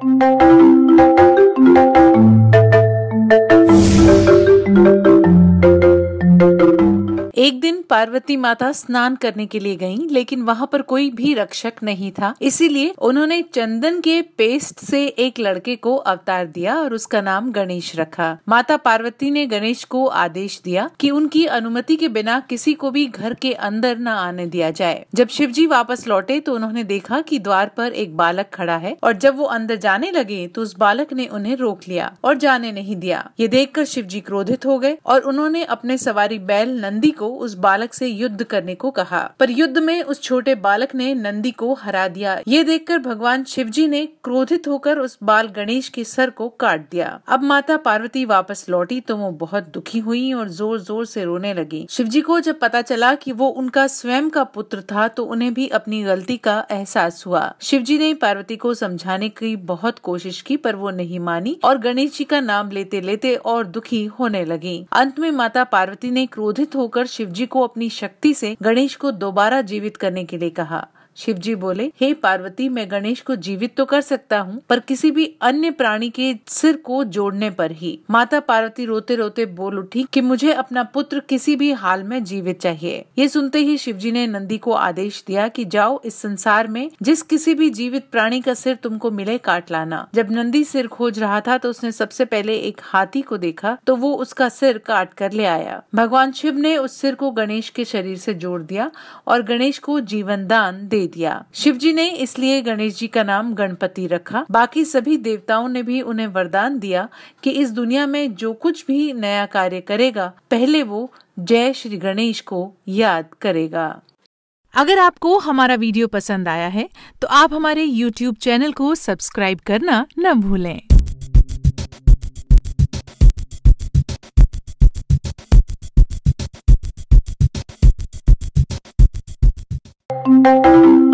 एक पार्वती माता स्नान करने के लिए गईं, लेकिन वहाँ पर कोई भी रक्षक नहीं था। इसीलिए उन्होंने चंदन के पेस्ट से एक लड़के को अवतार दिया और उसका नाम गणेश रखा। माता पार्वती ने गणेश को आदेश दिया कि उनकी अनुमति के बिना किसी को भी घर के अंदर न आने दिया जाए। जब शिवजी वापस लौटे तो उन्होंने देखा कि द्वार पर एक बालक खड़ा है और जब वो अंदर जाने लगे तो उस बालक ने उन्हें रोक लिया और जाने नहीं दिया। ये देखकर शिवजी क्रोधित हो गए और उन्होंने अपने सवारी बैल नंदी को उस बालक से युद्ध करने को कहा। पर युद्ध में उस छोटे बालक ने नंदी को हरा दिया। ये देखकर भगवान शिव जी ने क्रोधित होकर उस बाल गणेश के सर को काट दिया। अब माता पार्वती वापस लौटी तो वो बहुत दुखी हुई और ज़ोर ज़ोर से रोने लगी। शिवजी को जब पता चला कि वो उनका स्वयं का पुत्र था तो उन्हें भी अपनी गलती का एहसास हुआ। शिव जी ने पार्वती को समझाने की बहुत कोशिश की पर वो नहीं मानी और गणेश जी का नाम लेते लेते और दुखी होने लगी। अंत में माता पार्वती ने क्रोधित होकर शिवजी को अपनी शक्ति से गणेश को दोबारा जीवित करने के लिए कहा। शिव जी बोले, हे पार्वती, मैं गणेश को जीवित तो कर सकता हूँ, पर किसी भी अन्य प्राणी के सिर को जोड़ने पर ही। माता पार्वती रोते रोते बोल उठी कि मुझे अपना पुत्र किसी भी हाल में जीवित चाहिए। ये सुनते ही शिव जी ने नंदी को आदेश दिया कि जाओ इस संसार में, जिस किसी भी जीवित प्राणी का सिर तुमको मिले काट लाना। जब नंदी सिर खोज रहा था तो उसने सबसे पहले एक हाथी को देखा तो वो उसका सिर काट कर ले आया। भगवान शिव ने उस सिर को गणेश के शरीर से जोड़ दिया और गणेश को जीवन दान दे दिया। शिव जी ने इसलिए गणेश जी का नाम गणपति रखा। बाकी सभी देवताओं ने भी उन्हें वरदान दिया कि इस दुनिया में जो कुछ भी नया कार्य करेगा, पहले वो जय श्री गणेश को याद करेगा। अगर आपको हमारा वीडियो पसंद आया है तो आप हमारे YouTube चैनल को सब्सक्राइब करना न भूलें। Música